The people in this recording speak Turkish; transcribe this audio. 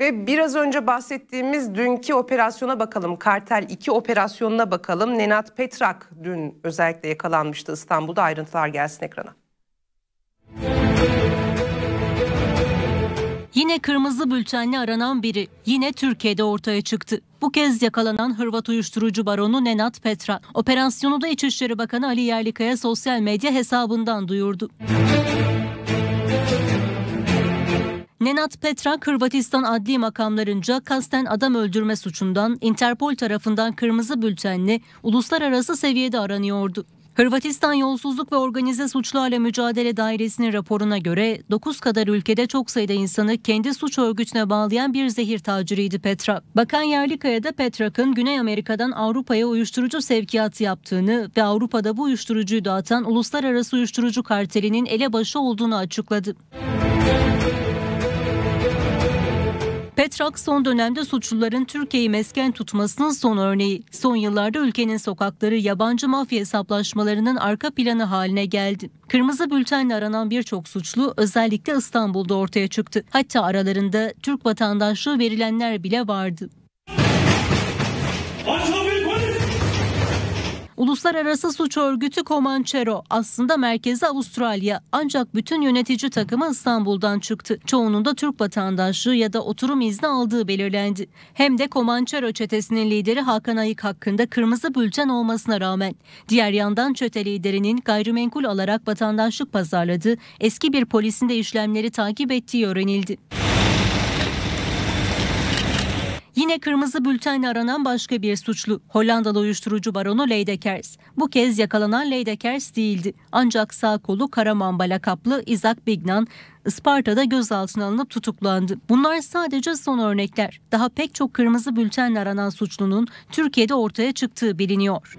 Ve biraz önce bahsettiğimiz dünkü operasyona bakalım. Kartel 2 operasyonuna bakalım. Nenat Petrak dün özellikle yakalanmıştı İstanbul'da. Ayrıntılar gelsin ekrana. Yine kırmızı bültenli aranan biri yine Türkiye'de ortaya çıktı. Bu kez yakalanan Hırvat uyuşturucu baronu Nenat Petra. Operasyonu da İçişleri Bakanı Ali Yerlikaya sosyal medya hesabından duyurdu. Nenat Petra, Hırvatistan adli makamlarınca kasten adam öldürme suçundan Interpol tarafından kırmızı bültenli uluslararası seviyede aranıyordu. Hırvatistan Yolsuzluk ve Organize Suçlarla Mücadele Dairesi'nin raporuna göre 9 kadar ülkede çok sayıda insanı kendi suç örgütüne bağlayan bir zehir taciriydi Petra. Bakan Yerlikaya da Petrak'ın Güney Amerika'dan Avrupa'ya uyuşturucu sevkiyatı yaptığını ve Avrupa'da bu uyuşturucuyu dağıtan uluslararası uyuşturucu kartelinin elebaşı olduğunu açıkladı. Petrak son dönemde suçluların Türkiye'yi mesken tutmasının son örneği. Son yıllarda ülkenin sokakları yabancı mafya hesaplaşmalarının arka planı haline geldi. Kırmızı bültenle aranan birçok suçlu özellikle İstanbul'da ortaya çıktı. Hatta aralarında Türk vatandaşlığı verilenler bile vardı. Uluslararası Suç Örgütü Comanchero aslında merkezi Avustralya ancak bütün yönetici takımı İstanbul'dan çıktı. Çoğunun da Türk vatandaşlığı ya da oturum izni aldığı belirlendi. Hem de Comanchero çetesinin lideri Hakan Ayık hakkında kırmızı bülten olmasına rağmen diğer yandan çete liderinin gayrimenkul alarak vatandaşlık pazarladığı eski bir polisin de işlemleri takip ettiği öğrenildi. Yine kırmızı bültenle aranan başka bir suçlu Hollandalı uyuşturucu baronu Leydekers. Bu kez yakalanan Leydekers değildi. Ancak sağ kolu Karamamba lakaplı Isaac Bignan Isparta'da gözaltına alınıp tutuklandı. Bunlar sadece son örnekler. Daha pek çok kırmızı bültenle aranan suçlunun Türkiye'de ortaya çıktığı biliniyor.